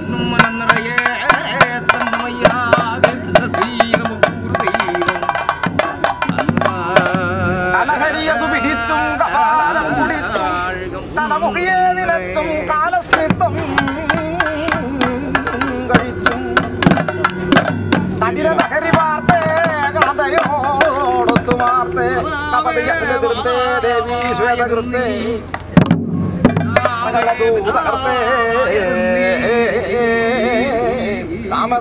പെണ്ണും മനം നിറയെ തന്നമയ്യാകെ സീതമുക്കൂർത്തീരം കലഹരിയതു പിടിച്ചും കപാലം കുടിച്ചും കലമുഖിയെ നിലച്ചും കാലസ്മിത്തം കഴിച്ചും തടിര നഗരി വാർത്തേ കഥയോടൊത്തു വാർത്തേ കപതിയത്തിലെതിർത്തേ ദേവി ശ്വേതകൃത്തേ തകർത്തേ काम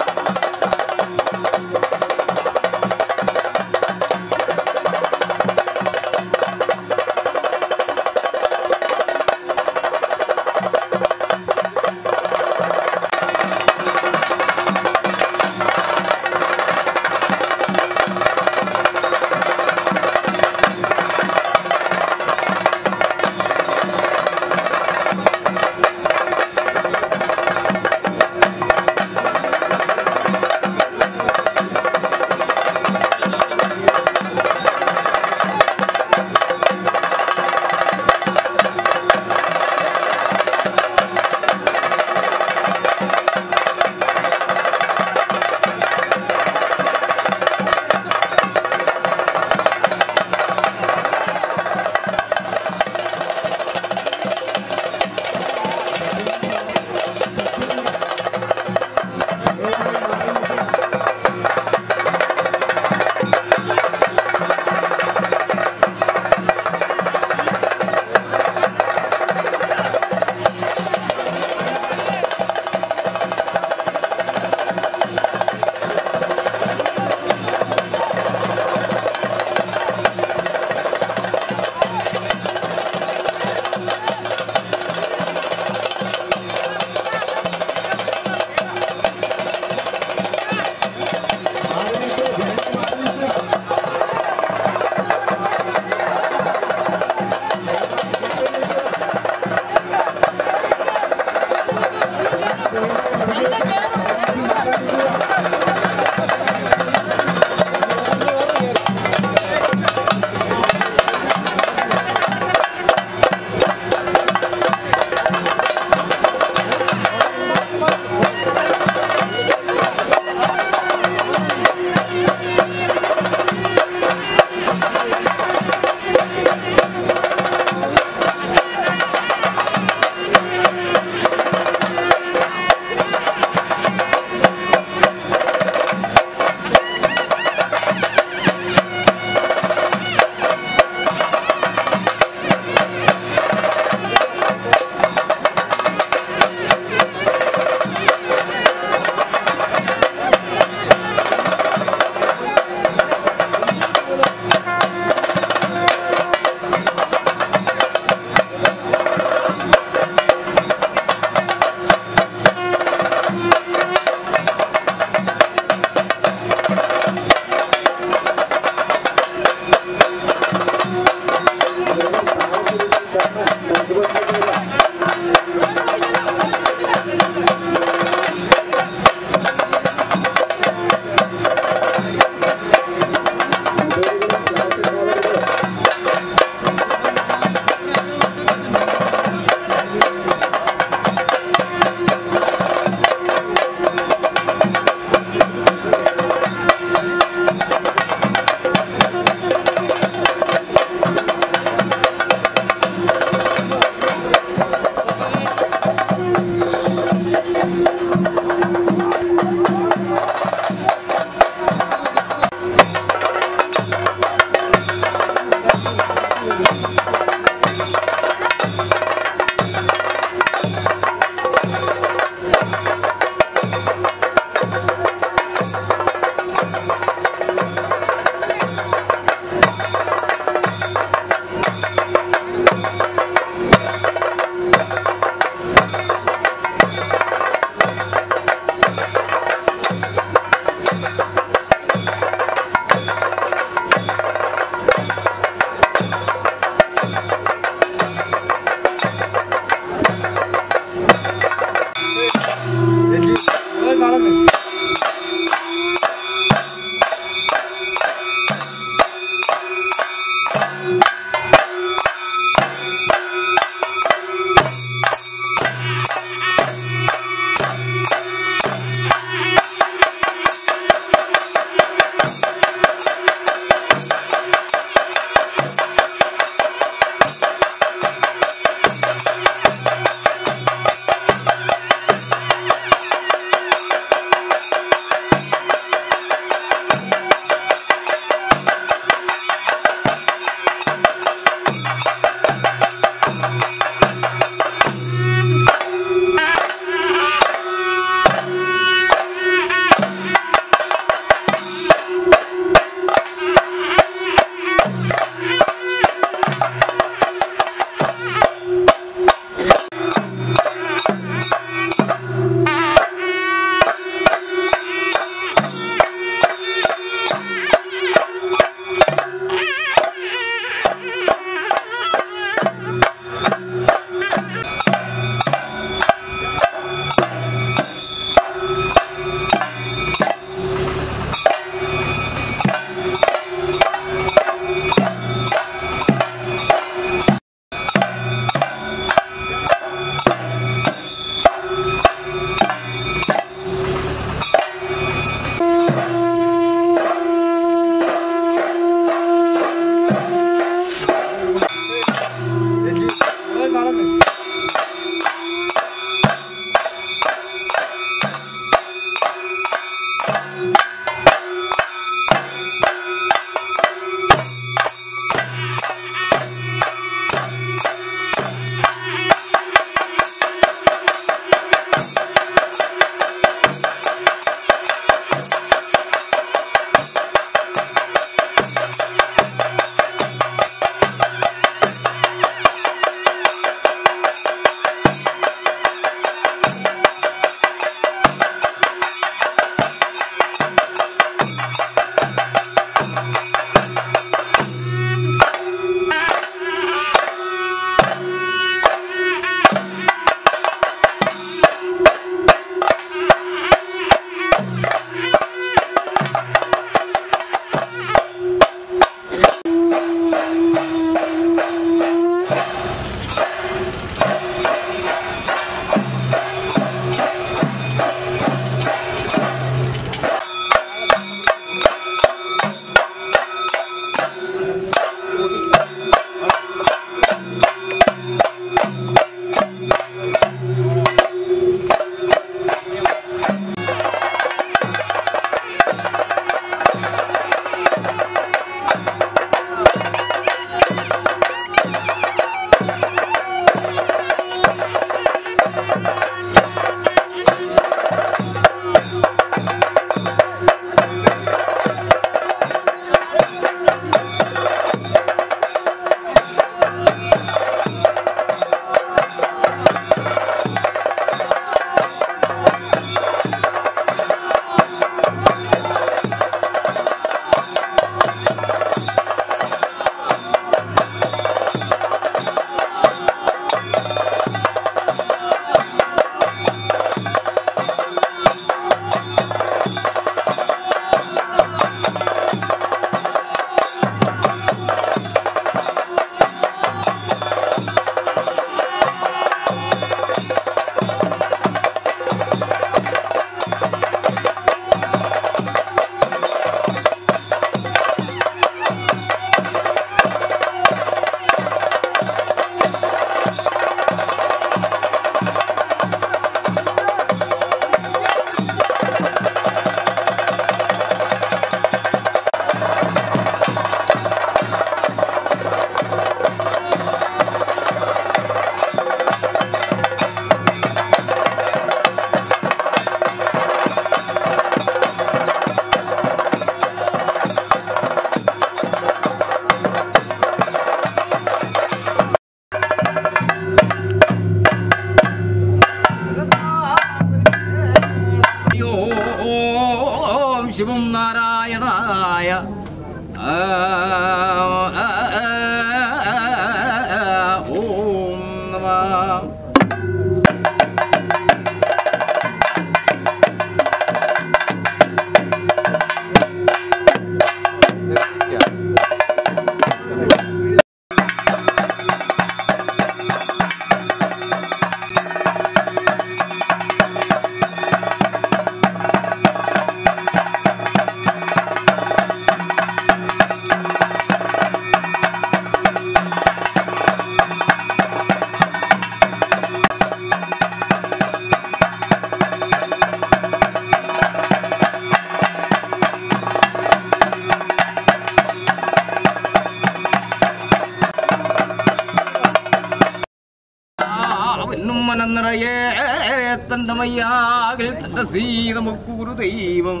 தன்னமையாகில் தன்ற சீதமுக்கு குரு தெய்வம்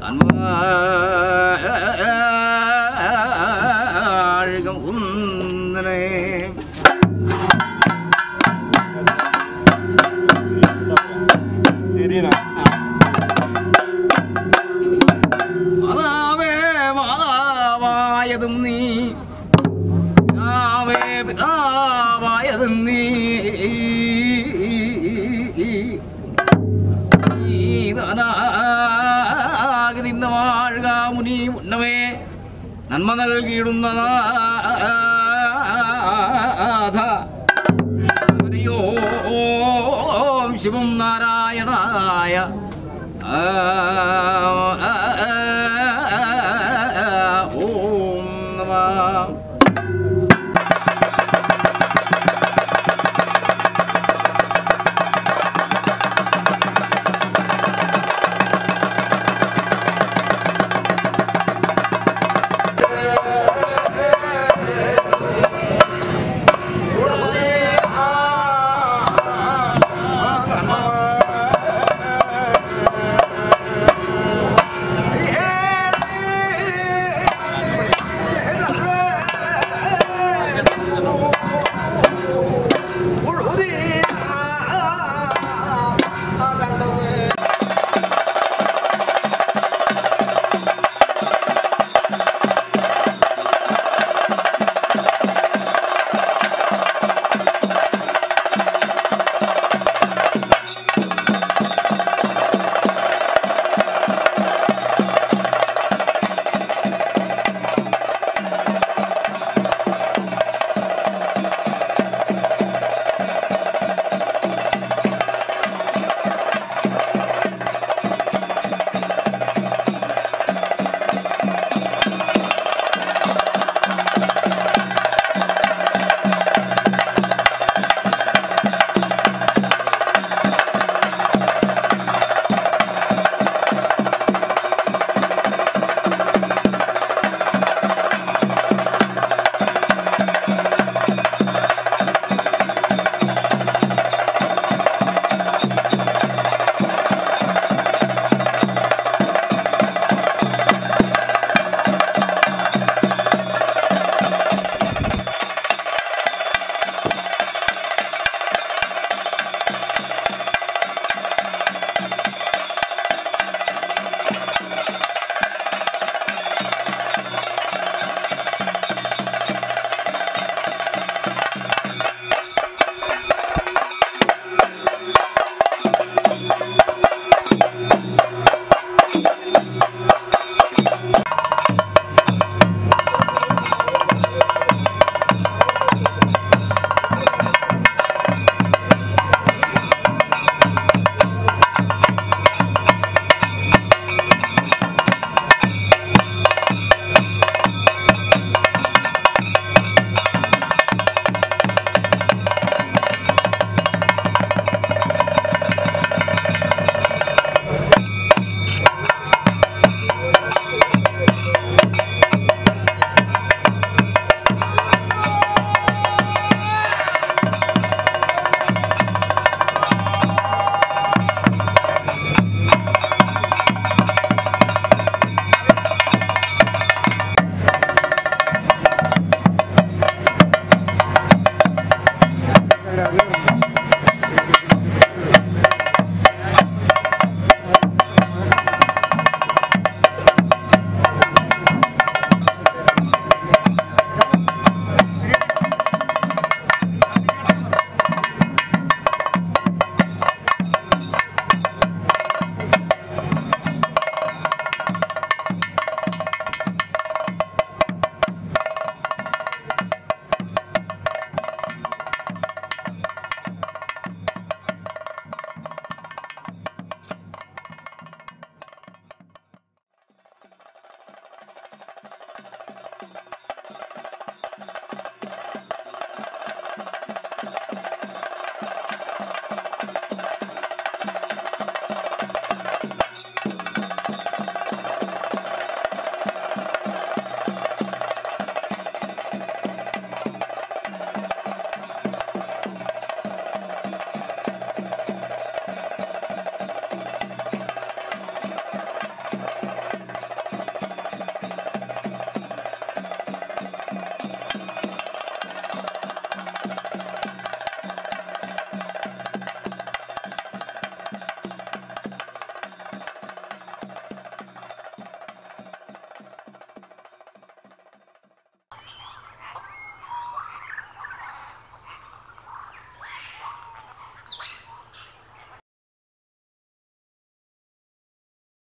தன்மா ശിവം നാരായണായ Gloria, gloria.